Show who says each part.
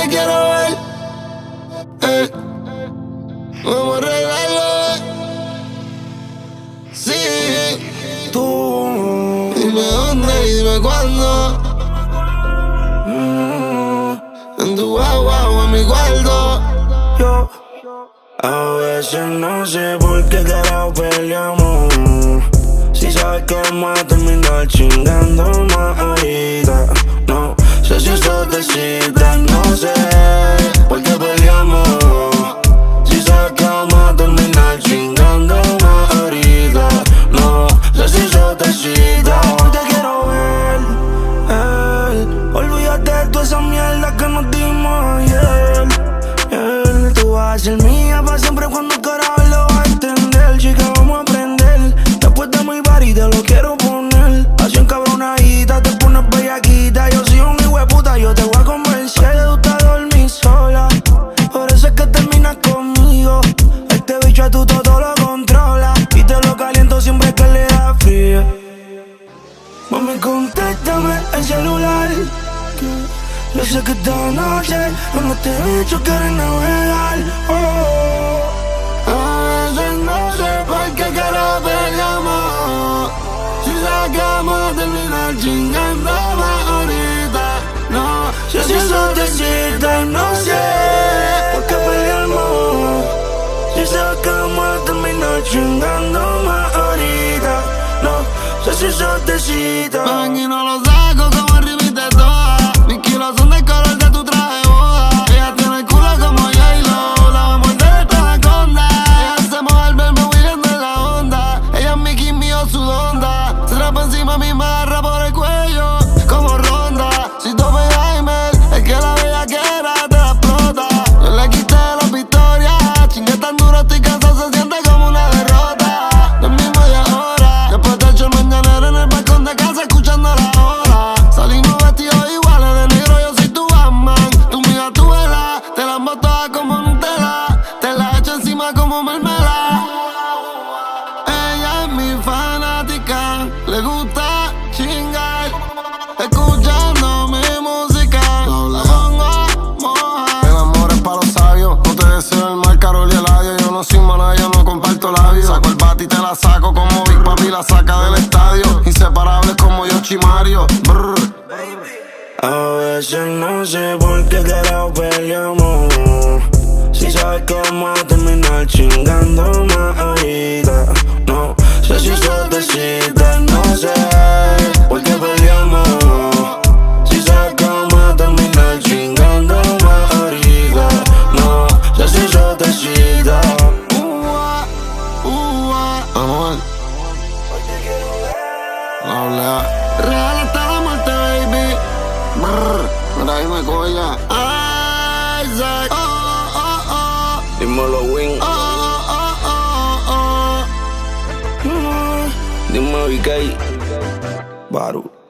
Speaker 1: quiero ver. Eh. Vamos a arreglarlo. Eh. Sí. Tú. Dime dónde y dime cuándo. Mm. En tu agua o en mi cuarto.
Speaker 2: Yo. A veces no sé por qué carajo peleamos. Si sabes que vamos a terminar chingando más ahorita. Sé si eso te cita, no sé por qué peleamos. Si vamos a terminar chingando más ahorita. No sé si eso te cita. Hoy te quiero ver, eh. Olvídate de toda esa mierda que nos dimos ayer. Eh. Tú vas a ser mía para siempre cuando celular. Yo sé que esta noche cuando te bicho quieres navegar. Oh.
Speaker 1: A veces no sé por qué carajo peleamos. Si sacamos terminar chingando más ahorita. No
Speaker 2: sé si eso te cita, no sé por qué peleamos. Si sacamos terminar chingando más ahorita. No sé si eso te cita.
Speaker 1: Ven y no lo saco como
Speaker 3: Y te la saco como Big Papi la saca del estadio. Inseparables como Yoshi Mario. Brr.
Speaker 2: A veces no sé por qué carajo peleamos. Si sabes a terminar chingando más ahorita. No sé si eso te
Speaker 3: Habla.
Speaker 1: Real hasta la muerte, baby.
Speaker 3: Brr. Mira, ahí me.
Speaker 1: Isaac. Oh, oh, oh.
Speaker 2: Dímelo.
Speaker 1: Oh, oh, oh, oh, oh.
Speaker 2: Dime, VK. Baru.